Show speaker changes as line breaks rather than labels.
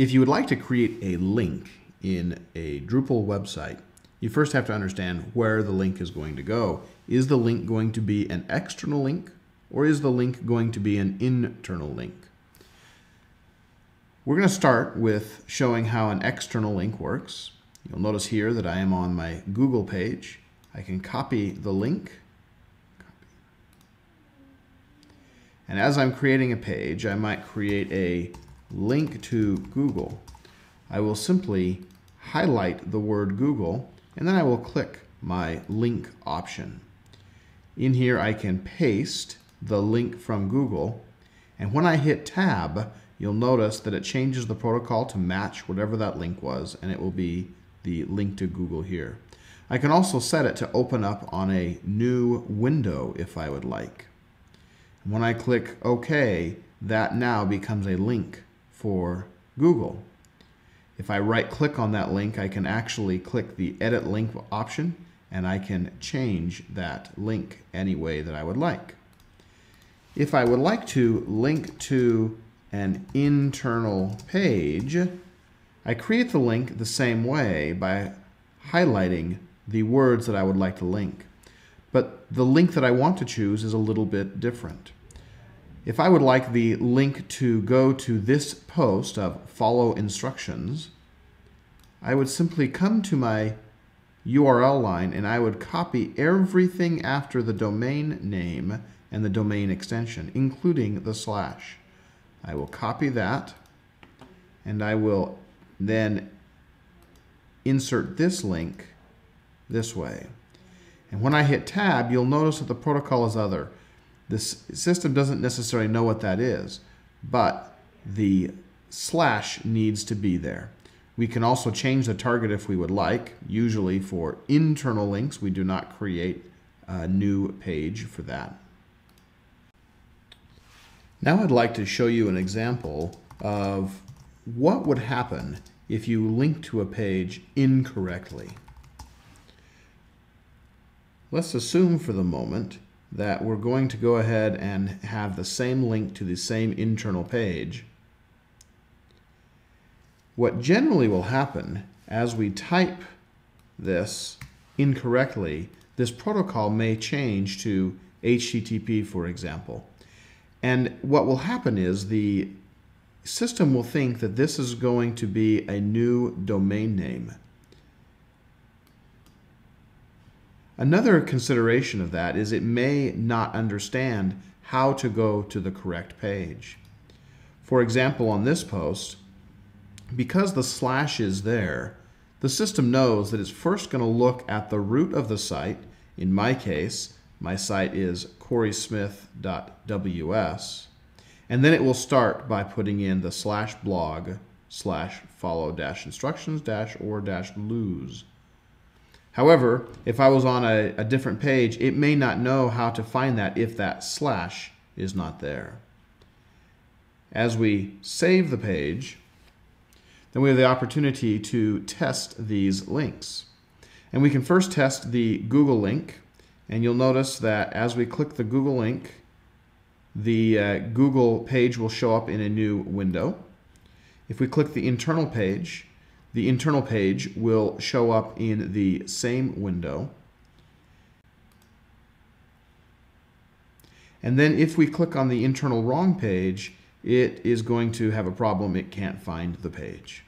If you would like to create a link in a Drupal website, you first have to understand where the link is going to go. Is the link going to be an external link or is the link going to be an internal link? We're going to start with showing how an external link works. You'll notice here that I am on my Google page. I can copy the link. And as I'm creating a page, I might create a link to Google. I will simply highlight the word Google and then I will click my link option. In here I can paste the link from Google and when I hit tab you'll notice that it changes the protocol to match whatever that link was and it will be the link to Google here. I can also set it to open up on a new window if I would like. When I click OK, that now becomes a link for Google. If I right click on that link, I can actually click the edit link option and I can change that link any way that I would like. If I would like to link to an internal page, I create the link the same way by highlighting the words that I would like to link. But the link that I want to choose is a little bit different. If I would like the link to go to this post of follow instructions, I would simply come to my URL line and I would copy everything after the domain name and the domain extension, including the slash. I will copy that and I will then insert this link this way. And when I hit tab, you'll notice that the protocol is other. This system doesn't necessarily know what that is, but the slash needs to be there. We can also change the target if we would like. Usually for internal links, we do not create a new page for that. Now I'd like to show you an example of what would happen if you link to a page incorrectly. Let's assume for the moment that we're going to go ahead and have the same link to the same internal page. What generally will happen as we type this incorrectly, this protocol may change to HTTP, for example. And what will happen is the system will think that this is going to be a new domain name. Another consideration of that is it may not understand how to go to the correct page. For example, on this post, because the slash is there, the system knows that it's first going to look at the root of the site. In my case, my site is corysmith.ws. And then it will start by putting in the slash blog slash follow dash instructions dash or dash lose. However, if I was on a, a different page, it may not know how to find that if that slash is not there. As we save the page, then we have the opportunity to test these links. And we can first test the Google link, and you'll notice that as we click the Google link, the uh, Google page will show up in a new window. If we click the internal page, the internal page will show up in the same window. And then if we click on the internal wrong page, it is going to have a problem. It can't find the page.